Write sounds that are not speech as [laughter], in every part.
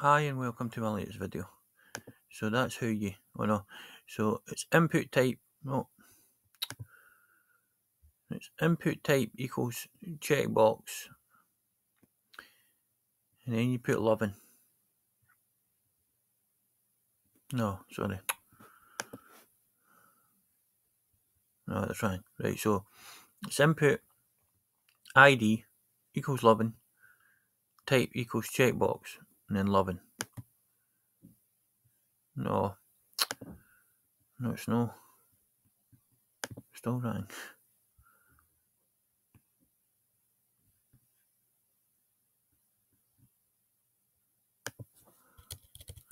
Hi and welcome to my latest video. So that's how you, oh no, so it's input type, no, it's input type equals checkbox and then you put 11. No, sorry. No, that's right. Right, so it's input ID equals 11, type equals checkbox, and then 11. No. No, it's no. Still wrong.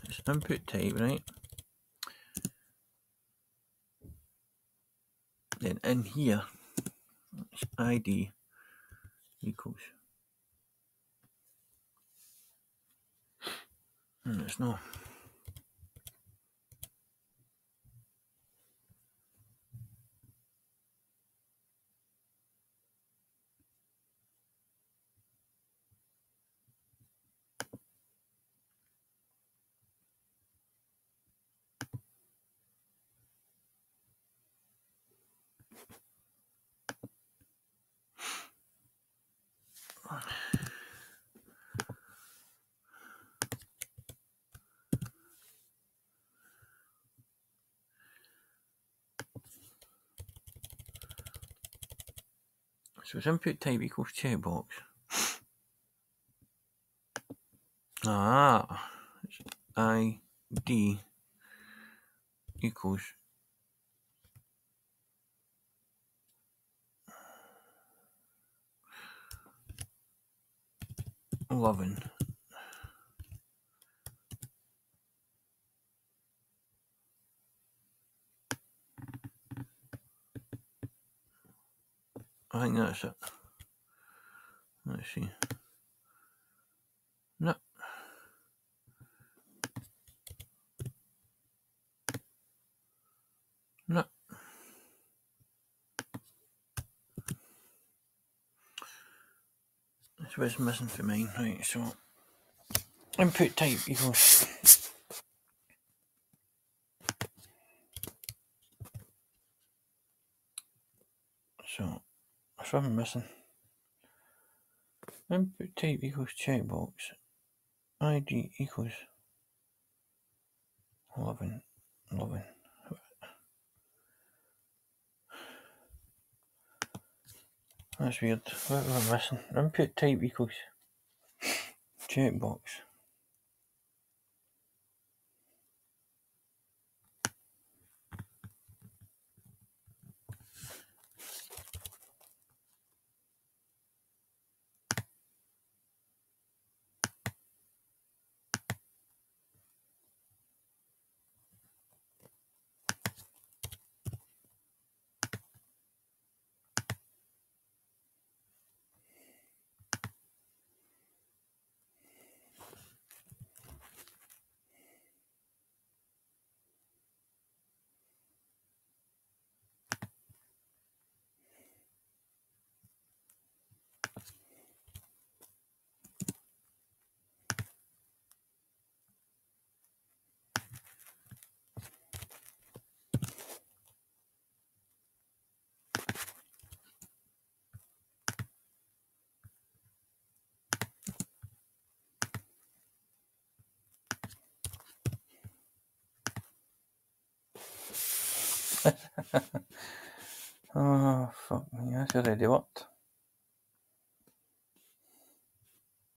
It's input type, right? Then in here, ID equals. It's no. So it's input type equals checkbox. Ah, ID equals eleven. I think that's it. Let's see. No. No. That's what's missing for mine, right? So input type equals so I'm missing. Input type equals checkbox. ID equals 11. 11. That's weird. What am I missing? Input type equals checkbox. [laughs] oh, fuck me, that's already worked.